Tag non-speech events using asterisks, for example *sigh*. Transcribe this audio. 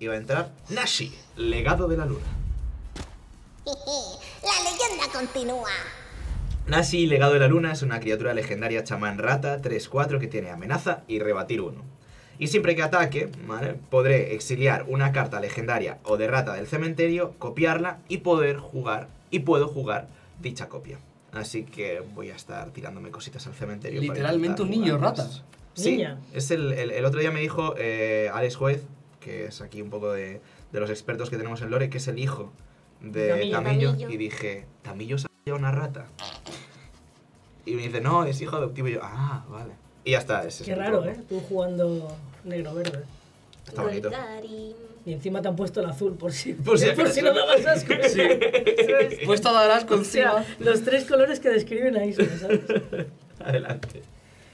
y va a entrar Nashi, legado de la luna. *laughs* La leyenda continúa. Nashi, legado de la luna, es una criatura legendaria chamán rata 3-4 que tiene amenaza y rebatir 1. Y siempre que ataque, ¿vale? podré exiliar una carta legendaria o de rata del cementerio, copiarla y poder jugar, y puedo jugar dicha copia. Así que voy a estar tirándome cositas al cementerio. Literalmente un niño jugar rata. Sí, Niña. es el, el- el otro día me dijo eh, Alex Juez, que es aquí un poco de, de los expertos que tenemos en Lore, que es el hijo de Tamillo. Tamillo, Tamillo. y dije, ¿Tamillo sabía una rata? Y me dice, no, es hijo adoptivo. Y yo, ah, vale. Y ya está. Ese es Qué mi raro. ¿eh? Tú jugando negro-verde. Está bonito. Y encima te han puesto el azul por si, Por si *laughs* por si no dabas asco. *laughs* Sí. ¿Sabes? Puesto a dar asco O sea, encima. los tres colores que describen a Isla, ¿sabes? Adelante.